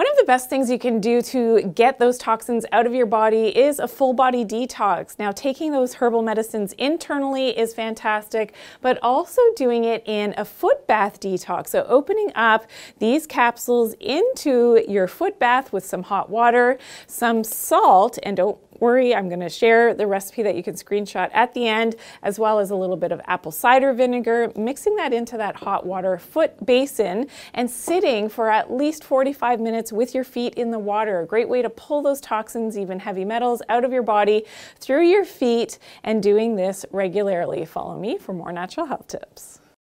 One of the best things you can do to get those toxins out of your body is a full body detox. Now, taking those herbal medicines internally is fantastic, but also doing it in a foot bath detox. So, opening up these capsules into your foot bath with some hot water, some salt, and don't worry, I'm going to share the recipe that you can screenshot at the end, as well as a little bit of apple cider vinegar, mixing that into that hot water foot basin and sitting for at least 45 minutes with your feet in the water. A great way to pull those toxins, even heavy metals, out of your body through your feet and doing this regularly. Follow me for more natural health tips.